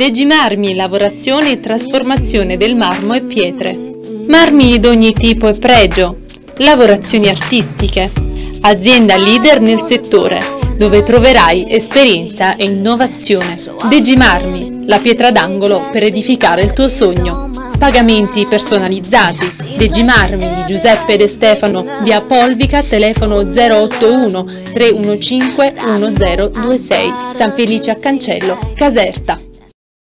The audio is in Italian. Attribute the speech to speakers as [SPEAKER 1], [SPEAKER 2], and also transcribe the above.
[SPEAKER 1] Degimarmi, lavorazione e trasformazione del marmo e pietre. Marmi di ogni tipo e pregio. Lavorazioni artistiche. Azienda leader nel settore, dove troverai esperienza e innovazione. Degimarmi, la pietra d'angolo per edificare il tuo sogno. Pagamenti personalizzati. Degimarmi di Giuseppe De Stefano, via Polvica, telefono 081 315 1026, San Felice a Cancello, Caserta.